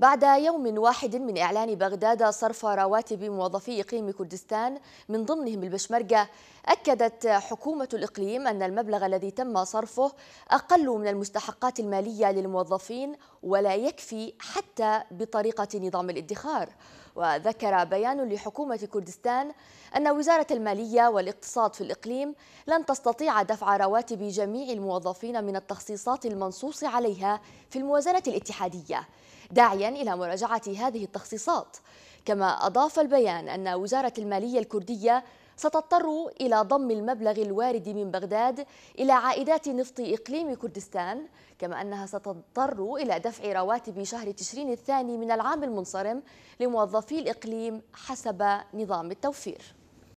بعد يوم واحد من إعلان بغداد صرف رواتب موظفي إقليم كردستان من ضمنهم البشمركة أكدت حكومة الإقليم أن المبلغ الذي تم صرفه أقل من المستحقات المالية للموظفين ولا يكفي حتى بطريقة نظام الادخار. وذكر بيان لحكومة كردستان أن وزارة المالية والاقتصاد في الإقليم لن تستطيع دفع رواتب جميع الموظفين من التخصيصات المنصوص عليها في الموازنة الاتحادية. داعيا إلى مراجعة هذه التخصيصات. كما أضاف البيان أن وزارة المالية الكردية ستضطر إلى ضم المبلغ الوارد من بغداد إلى عائدات نفط إقليم كردستان كما أنها ستضطر إلى دفع رواتب شهر تشرين الثاني من العام المنصرم لموظفي الإقليم حسب نظام التوفير.